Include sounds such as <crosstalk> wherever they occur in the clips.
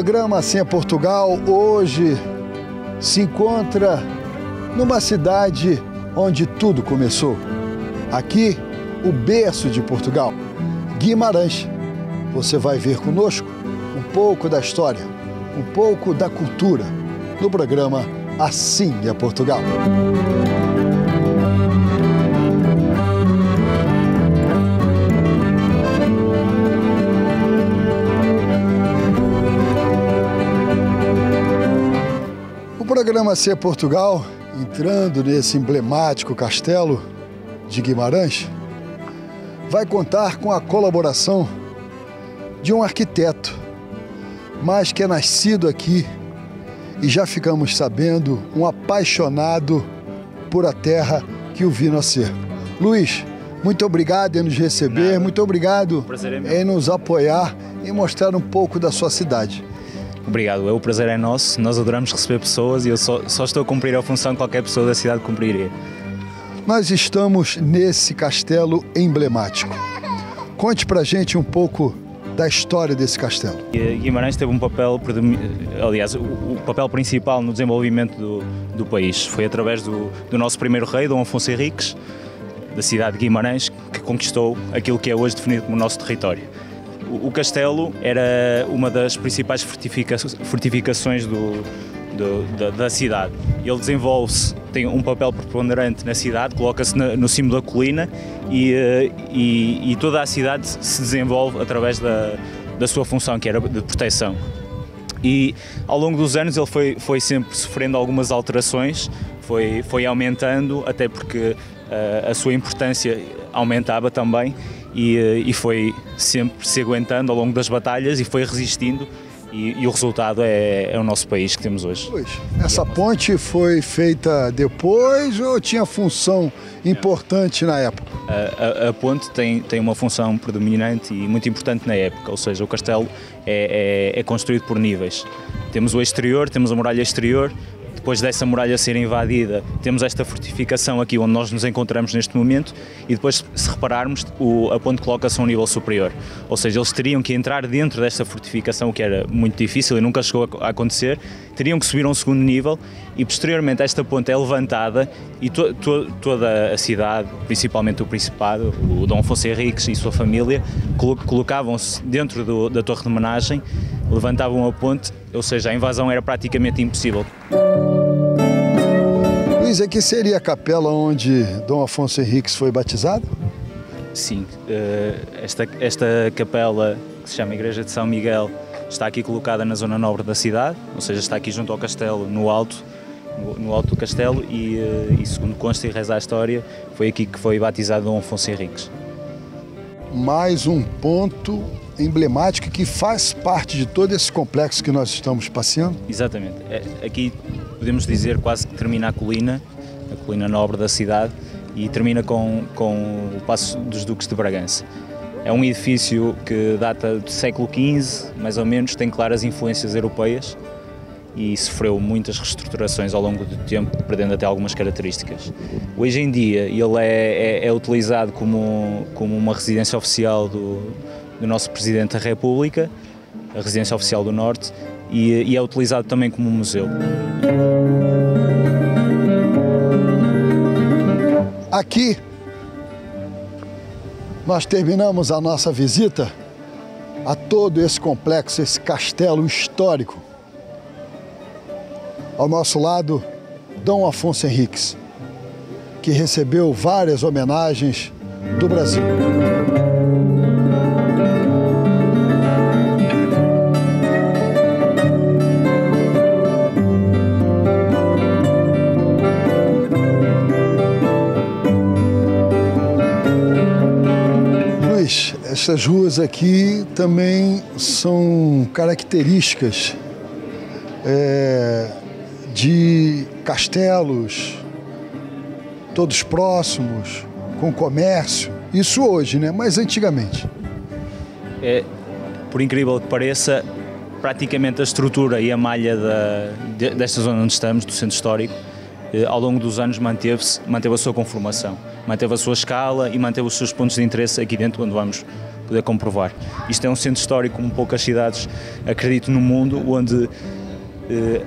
programa Assim é Portugal hoje se encontra numa cidade onde tudo começou. Aqui, o berço de Portugal, Guimarães. Você vai ver conosco um pouco da história, um pouco da cultura no programa Assim é Portugal. Programa Ser Portugal, entrando nesse emblemático castelo de Guimarães, vai contar com a colaboração de um arquiteto, mas que é nascido aqui e já ficamos sabendo um apaixonado por a terra que o viu nascer. Luiz, muito obrigado em nos receber, Nada. muito obrigado é em nos apoiar e mostrar um pouco da sua cidade. Obrigado, é o prazer é nosso, nós adoramos receber pessoas e eu só, só estou a cumprir a função que qualquer pessoa da cidade cumpriria. Nós estamos nesse castelo emblemático. Conte pra gente um pouco da história desse castelo. Guimarães teve um papel, aliás, o papel principal no desenvolvimento do, do país. Foi através do, do nosso primeiro rei, Dom Afonso Henriques, da cidade de Guimarães, que conquistou aquilo que é hoje definido como nosso território. O castelo era uma das principais fortificações do, do, da, da, cidade. Ele desenvolve-se, tem um papel preponderante na cidade, coloca-se no cimo da colina e, eh, e, e, toda a cidade se desenvolve através da, da sua função, que era de proteção. E ao longo dos anos ele foi, foi sempre sofrendo algumas alterações, foi, foi aumentando, até porque uh, a sua importância aumentava também e, eh, e foi sempre se aguentando ao longo das batalhas e foi resistindo e, e, o resultado é, é, o nosso país que temos hoje. Essa ponte foi feita depois ou tinha função importante na época? A, a, a, ponte tem, tem uma função predominante e muito importante na época, ou seja, o castelo é, é, é construído por níveis. Temos o exterior, temos a muralha exterior, depois dessa muralha ser invadida, temos esta fortificação aqui onde nós nos encontramos neste momento e depois, se repararmos, o, a ponte coloca-se a um nível superior. Ou seja, eles teriam que entrar dentro desta fortificação, o que era muito difícil e nunca chegou a acontecer, teriam que subir a um segundo nível e posteriormente esta ponte é levantada e to, to, toda a cidade, principalmente o Principado, o Dom Afonso Henriques e sua família, colocavam-se dentro do, da torre de homenagem, levantavam a ponte, ou seja, a invasão era praticamente impossível. Luiz, aqui seria a capela onde Dom Afonso Henriques foi batizado? Sim, eh, esta, esta capela, que se chama Igreja de São Miguel, está aqui colocada na zona nobre da cidade, ou seja, está aqui junto ao castelo, no alto, no, alto do castelo, e, eh, e segundo consta e reza a história, foi aqui que foi batizado Dom Afonso Henriques. Mais um ponto emblemático que faz parte de todo esse complexo que nós estamos passeando? Exatamente. É, aqui podemos dizer quase que termina a colina, a colina nobre da cidade, e termina com, com o Passo dos Duques de Bragança. É um edifício que data do século XV, mais ou menos, tem claras influências europeias e sofreu muitas reestruturações ao longo do tempo, perdendo até algumas características. Hoje em dia ele é, é, é utilizado como, como uma residência oficial do, do nosso Presidente da República, a residência oficial do Norte, e, e é utilizado também como museu. Aqui nós terminamos a nossa visita a todo esse complexo, esse castelo histórico. Ao nosso lado, Dom Afonso Henriques, que recebeu várias homenagens do Brasil. Essas ruas aqui também são características é, de castelos, todos próximos, com comércio. Isso hoje, né? Mas antigamente. É, por incrível que pareça, praticamente a estrutura e a malha da, desta zona onde estamos, do centro histórico, eh, ao longo dos anos manteve-se, manteve a sua conformação, manteve a sua escala e manteve os seus pontos de interesse aqui dentro, quando vamos poder comprovar. Isto é um centro histórico como poucas cidades, acredito, no mundo, onde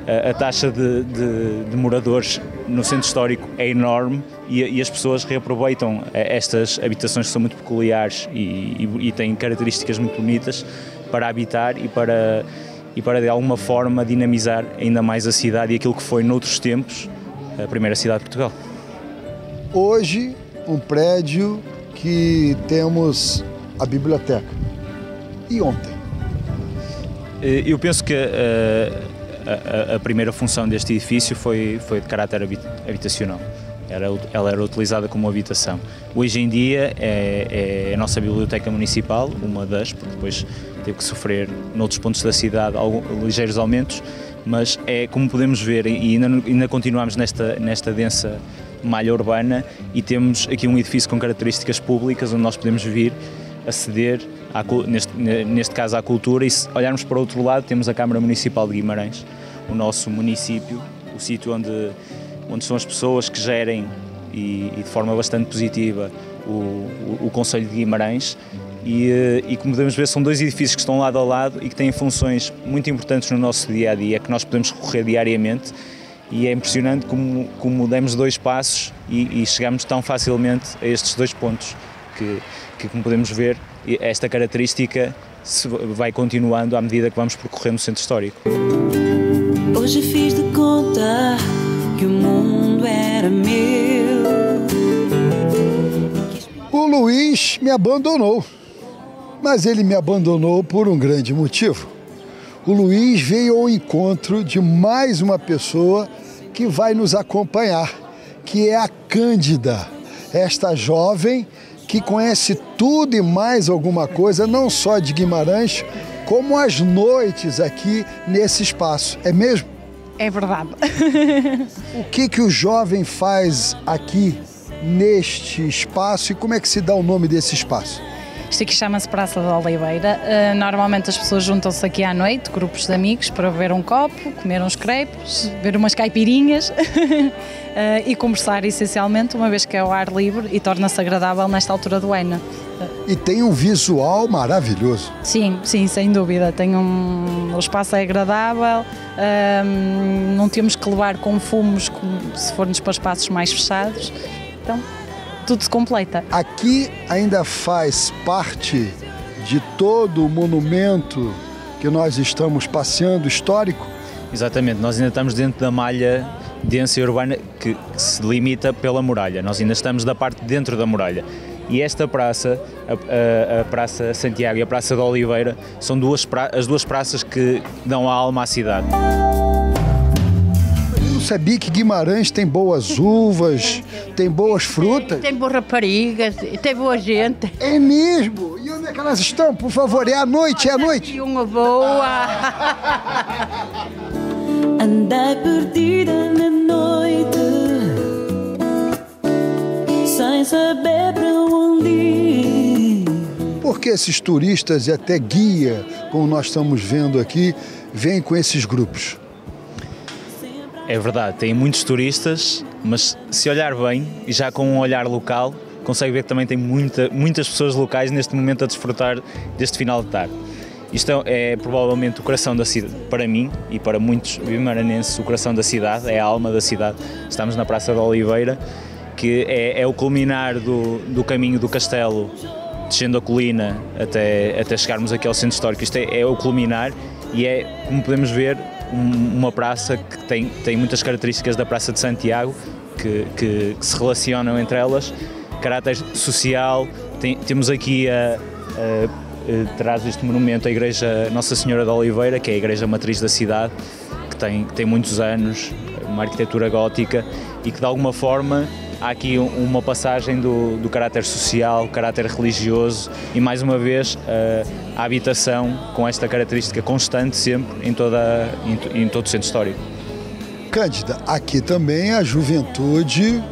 a, a, taxa de, de, de, moradores no centro histórico é enorme e, e, as pessoas reaproveitam estas habitações que são muito peculiares e, e, e têm características muito bonitas para habitar e para, e para de alguma forma dinamizar ainda mais a cidade e aquilo que foi noutros tempos a primeira cidade de Portugal. Hoje, um prédio que temos a biblioteca. E ontem? Eh, eu penso que uh, a, a, primeira função deste edifício foi, foi de caráter habitacional. Era, ela era utilizada como habitação. Hoje em dia é, é, a nossa biblioteca municipal, uma das, porque depois teve que sofrer noutros pontos da cidade alguns, ligeiros aumentos, mas é como podemos ver, e ainda, ainda continuamos nesta, nesta densa malha urbana, e temos aqui um edifício com características públicas onde nós podemos vir aceder, à, neste, neste caso, à cultura. E se olharmos para o outro lado, temos a Câmara Municipal de Guimarães, o nosso município, o sítio onde, onde são as pessoas que gerem e, e de forma bastante positiva o, o, o Conselho de Guimarães. E, eh, e, como podemos ver, são dois edifícios que estão lado a lado e que têm funções muito importantes no nosso dia a dia, que nós podemos recorrer diariamente. E é impressionante como, como demos dois passos e, e chegamos tão facilmente a estes dois pontos que, que, como podemos ver, esta característica vai continuando à medida que vamos percorrendo o centro histórico. Hoje fiz de conta que o mundo era meu. O Luiz me abandonou, mas ele me abandonou por um grande motivo. O Luiz veio ao encontro de mais uma pessoa que vai nos acompanhar, que é a Cândida, esta jovem que conhece tudo e mais alguma coisa, não só de Guimarães, como as noites aqui nesse espaço. É mesmo? É verdade. o que, que o jovem faz aqui neste espaço e como é que se dá o nome desse espaço? Isto aqui chama-se Praça da Oliveira. Uh, normalmente as pessoas juntam-se aqui à noite, grupos de amigos, para beber um copo, comer uns crepes, ver umas caipirinhas uh, <laughs> e conversar essencialmente, uma vez que é ao ar livre e torna-se agradável nesta altura do ano. E tem um visual maravilhoso. Sim, sim, sem dúvida. Tem um... O espaço é agradável, um, não temos que levar com fumos como se formos para espaços mais fechados. Então, tudo se completa. Aqui ainda faz parte de todo o monumento que nós estamos passeando histórico? Exatamente, nós ainda estamos dentro da malha densa e urbana que, que se limita pela muralha. Nós ainda estamos da parte de dentro da muralha. E esta praça, a, a, a, Praça Santiago e a Praça da Oliveira, são duas pra, as duas praças que dão a alma à cidade sabia que Guimarães tem boas uvas, tem boas frutas. Tem, tem boas raparigas, tem boa gente. É mesmo? E onde é que elas estão, por favor? É à noite, é à noite? E uma boa. Andei perdida na noite, sem saber para onde ir. Por que esses turistas e até guia, como nós estamos vendo aqui, vêm com esses grupos? É verdade, tem muitos turistas, mas se olhar bem, e já com um olhar local, consegue ver que também tem muita, muitas pessoas locais neste momento a desfrutar deste final de tarde. Isto é, é provavelmente o coração da cidade, para mim e para muitos vimaranenses, o coração da cidade, é a alma da cidade. Estamos na Praça da Oliveira, que é, é o culminar do, do caminho do castelo, descendo a colina até, até chegarmos aqui ao centro histórico. Isto é, é o culminar e é, como podemos ver, uma praça que tem, tem muitas características da Praça de Santiago, que, que, que se relacionam entre elas, caráter social, tem, temos aqui a, a, deste monumento a Igreja Nossa Senhora da Oliveira, que é a igreja matriz da cidade, que tem, que tem muitos anos, uma arquitetura gótica e que de alguma forma há aqui uma passagem do, do caráter social, caráter religioso e mais uma vez a habitação com esta característica constante sempre em, toda, em, em todo o centro histórico. Cândida, aqui também a juventude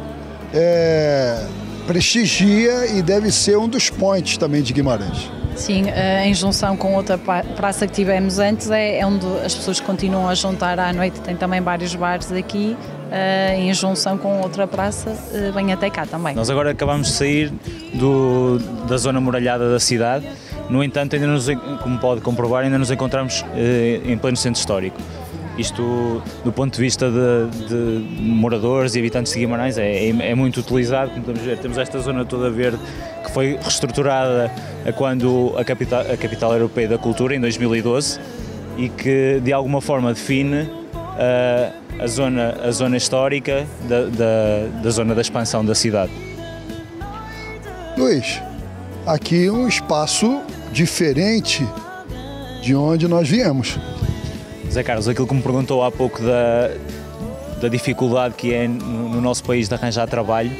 é, prestigia e deve ser um dos pontos também de Guimarães. Sim, eh, em junção com outra praça que tivemos antes, é, é onde as pessoas continuam a juntar à noite. Tem também vários bares aqui em junção com outra praça, vem até cá também. Nós agora acabamos de sair do, da zona muralhada da cidade, no entanto, ainda nos, como pode comprovar, ainda nos encontramos uh, em pleno centro histórico. Isto, do ponto de vista de, de moradores e habitantes de Guimarães, é, é, é, muito utilizado. Como podemos ver, temos esta zona toda verde que foi reestruturada quando a capital, a capital Europeia da Cultura, em 2012, e que de alguma forma define uh, a, zona, a zona histórica da, da, da zona da expansão da cidade. Luís, aqui um espaço diferente de onde nós viemos. Zé Carlos, aquilo que me perguntou há pouco da, da dificuldade que é no nosso país de arranjar trabalho,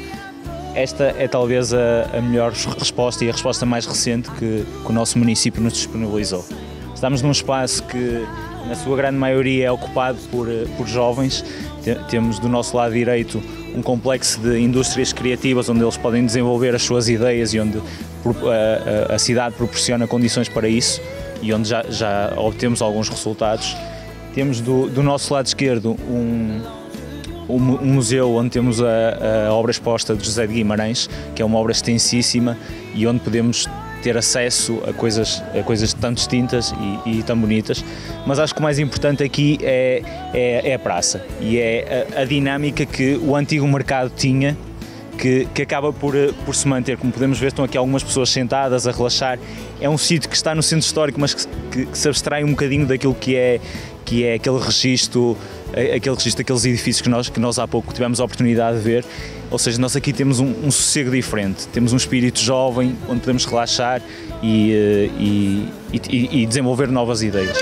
esta é talvez a, a melhor resposta e a resposta mais recente que, que, o nosso município nos disponibilizou. Estamos num espaço que, na sua grande maioria, é ocupado por, por jovens. Temos do nosso lado direito um complexo de indústrias criativas onde eles podem desenvolver as suas ideias e onde a, a, a cidade proporciona condições para isso e onde já, já obtemos alguns resultados. Temos do, do nosso lado esquerdo um, um, museu onde temos a, a, obra exposta de José de Guimarães, que é uma obra extensíssima e onde podemos ter acesso a coisas, a coisas tão distintas e, e tão bonitas. Mas acho que o mais importante aqui é, é, é a praça e é a, a dinâmica que o antigo mercado tinha que, que, acaba por, por se manter. Como podemos ver, estão aqui algumas pessoas sentadas a relaxar. É um sítio que está no centro histórico, mas que, que, que, se abstrai um bocadinho daquilo que é que é aquele registro, aquele registro daqueles edifícios que nós, que nós há pouco tivemos a oportunidade de ver. Ou seja, nós aqui temos um, um sossego diferente, temos um espírito jovem onde podemos relaxar e, eh, e, e, e desenvolver novas ideias.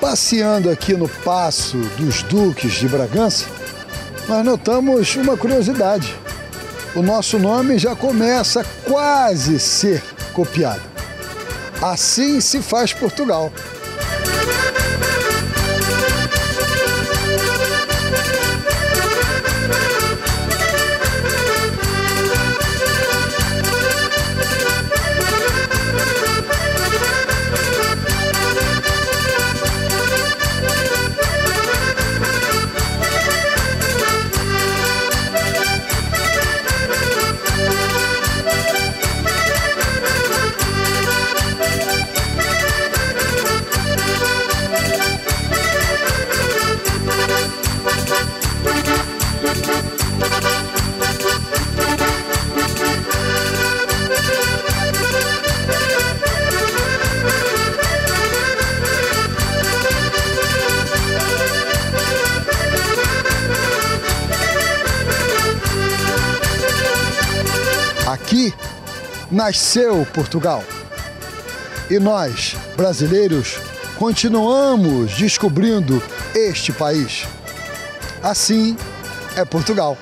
Passeando aqui no Passo dos Duques de Bragança, nós notamos uma curiosidade o nosso nome já começa a quase ser copiado. Assim se faz Portugal. Nasceu Portugal. E nós, brasileiros, continuamos descobrindo este país. Assim é Portugal.